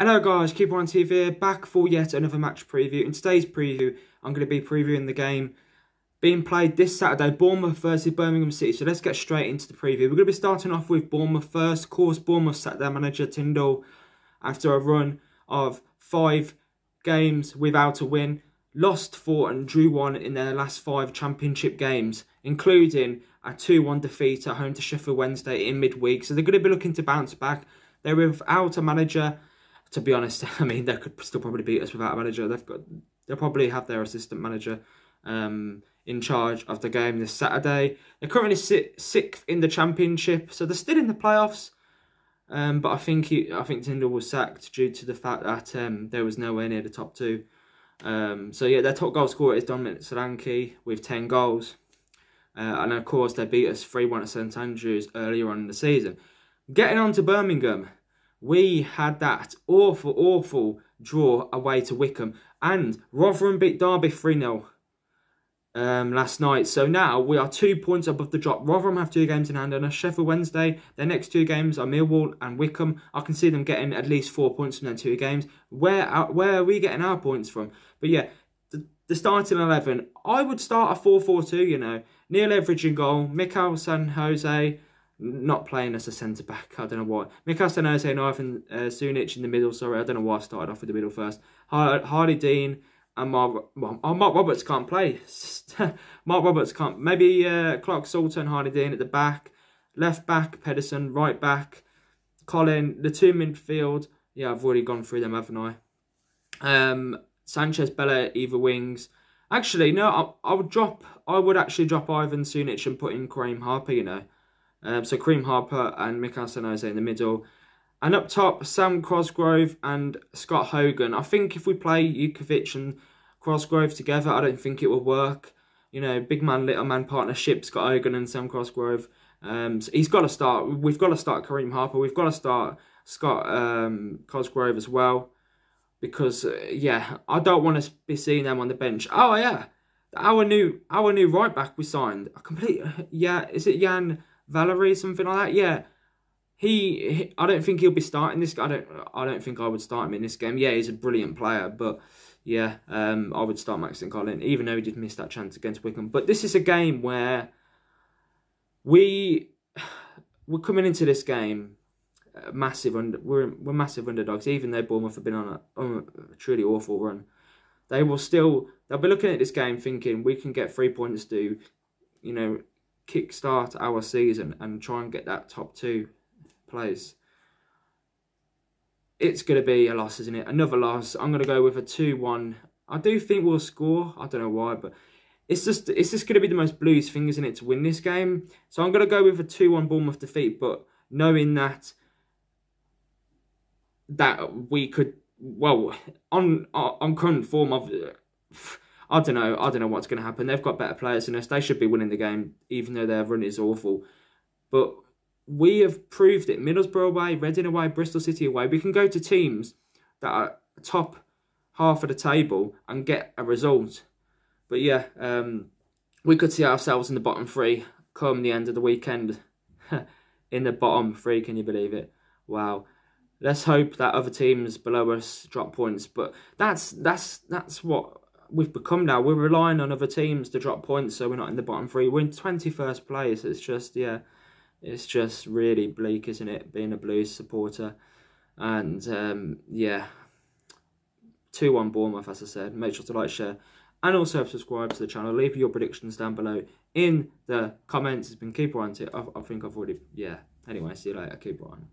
Hello guys, Keep On TV back for yet another match preview. In today's preview, I'm going to be previewing the game being played this Saturday, Bournemouth versus Birmingham City. So let's get straight into the preview. We're going to be starting off with Bournemouth first. Of course, Bournemouth sat their manager Tindall after a run of five games without a win. Lost four and drew one in their last five championship games, including a 2-1 defeat at home to Sheffield Wednesday in midweek. So they're going to be looking to bounce back. They're without a manager to be honest, I mean they could still probably beat us without a manager. They've got they'll probably have their assistant manager um, in charge of the game this Saturday. They're currently sit, sixth in the championship, so they're still in the playoffs. Um, but I think he, I think Tindall was sacked due to the fact that um, there was nowhere near the top two. Um, so yeah, their top goal scorer is Dominic Solanke with ten goals, uh, and of course they beat us three one at St Andrews earlier on in the season. Getting on to Birmingham, we had that awful, awful draw away to Wycombe. And Rotherham beat Derby 3 0 um, last night. So now we are two points above the drop. Rotherham have two games in hand and a Sheffield Wednesday. Their next two games are Millwall and Wycombe. I can see them getting at least four points from their two games. Where are, where are we getting our points from? But yeah, the, the starting 11, I would start a 4 4 2, you know. Neil Etheridge in goal, Mikel San Jose, not playing as a centre back. I don't know why. San Jose and Ivan uh, in the middle. Sorry, I don't know why I started off with the middle first. Harley Dean and Mark. Well, oh, Mark Roberts can't play. Mark Roberts can't. Maybe uh, Clarke Salter and Harley Dean at the back. Left back, Pedersen. Right back, Colin. The two midfield. Yeah, I've already gone through them, haven't I? Um, Sanchez, Bela, either wings. Actually, no, I, I would drop. I would actually drop Ivan Sunjic and put in Rekeem Harper. You know. Um, so Rekeem Harper and Mikael San Jose in the middle. And up top, Sam Cosgrove and Scott Hogan. I think if we play Jutkiewicz and Cosgrove together, I don't think it will work. You know, big man, little man partnership, Scott Hogan and Sam Cosgrove. Um, so he's got to start. We've got to start Rekeem Harper. We've got to start Scott um, Cosgrove as well. Because, uh, yeah, I don't want to be seeing them on the bench. Oh, yeah. Our new our new right back we signed. A complete, yeah, is it Jan Valerie, something like that. Yeah, he, he, I don't think he'll be starting this. I don't. I don't think I would start him in this game. Yeah, he's a brilliant player, but yeah, um, I would start Maxime Colin, even though he did miss that chance against Wycombe. But this is a game where we we're coming into this game uh, massive under we're we're massive underdogs. Even though Bournemouth have been on a, on a truly awful run, they will still they'll be looking at this game thinking we can get three points to, you know, kickstart our season and try and get that top two place, it's going to be a loss, isn't it? Another loss. I'm going to go with a 2-1. I do think we'll score. I don't know why, but it's just it's just going to be the most blues thing, isn't it, to win this game? So I'm going to go with a 2-1 Bournemouth defeat, but knowing that that we could, well, on on current form of I don't know. I don't know what's going to happen. They've got better players than us. They should be winning the game, even though their run is awful. But we have proved it. Middlesbrough away, Reading away, Bristol City away. We can go to teams that are top half of the table and get a result. But yeah, um, we could see ourselves in the bottom three come the end of the weekend. in the bottom three, can you believe it? Wow. Let's hope that other teams below us drop points. But that's that's that's what we've become now. We're relying on other teams to drop points, so we're not in the bottom three. We're in twenty first place. It's just yeah, it's just really bleak, isn't it? Being a Blues supporter, and um, yeah, two one Bournemouth, as I said. Make sure to like, share, and also subscribe to the channel. Leave your predictions down below in the comments. It's been keep on it. I, I think I've already yeah. Anyway, see you later. Keep on.